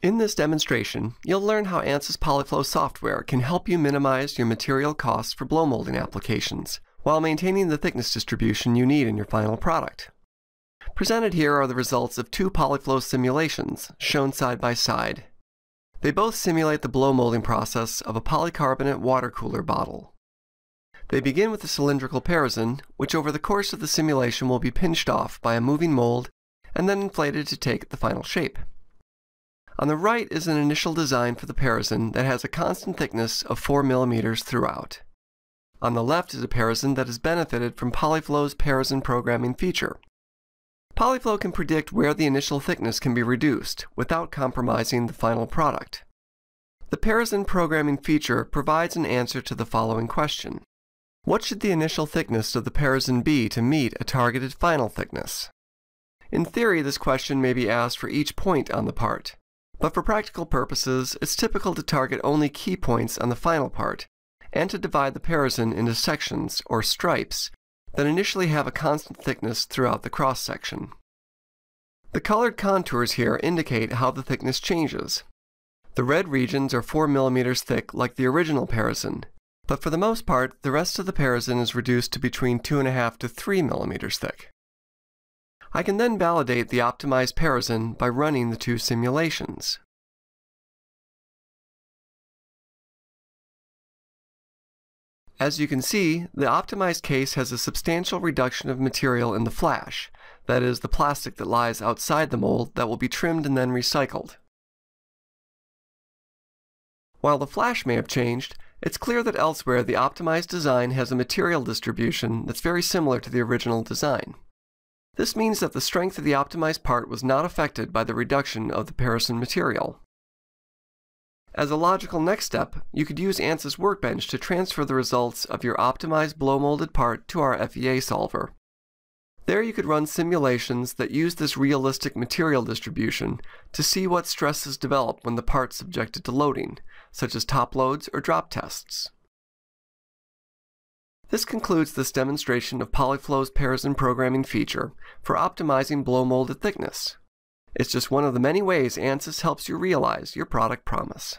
In this demonstration, you'll learn how ANSYS Polyflow software can help you minimize your material costs for blow molding applications, while maintaining the thickness distribution you need in your final product. Presented here are the results of two Polyflow simulations, shown side by side. They both simulate the blow molding process of a polycarbonate water cooler bottle. They begin with a cylindrical parison, which over the course of the simulation will be pinched off by a moving mold and then inflated to take the final shape. On the right is an initial design for the parison that has a constant thickness of 4 mm throughout. On the left is a parison that has benefited from Polyflow's parison programming feature. Polyflow can predict where the initial thickness can be reduced without compromising the final product. The parison programming feature provides an answer to the following question. What should the initial thickness of the parison be to meet a targeted final thickness? In theory, this question may be asked for each point on the part. But for practical purposes, it's typical to target only key points on the final part, and to divide the parison into sections, or stripes, that initially have a constant thickness throughout the cross-section. The colored contours here indicate how the thickness changes. The red regions are 4 mm thick like the original parison, but for the most part, the rest of the parison is reduced to between 2.5 to 3 mm thick. I can then validate the optimized parison by running the two simulations. As you can see, the optimized case has a substantial reduction of material in the flash, that is, the plastic that lies outside the mold that will be trimmed and then recycled. While the flash may have changed, it's clear that elsewhere the optimized design has a material distribution that's very similar to the original design. This means that the strength of the optimized part was not affected by the reduction of the parison material. As a logical next step, you could use ANSYS Workbench to transfer the results of your optimized blow molded part to our FEA solver. There you could run simulations that use this realistic material distribution to see what stresses develop when the part's subjected to loading, such as top loads or drop tests. This concludes this demonstration of Polyflow's Parison programming feature for optimizing blow molded thickness. It's just one of the many ways ANSYS helps you realize your product promise.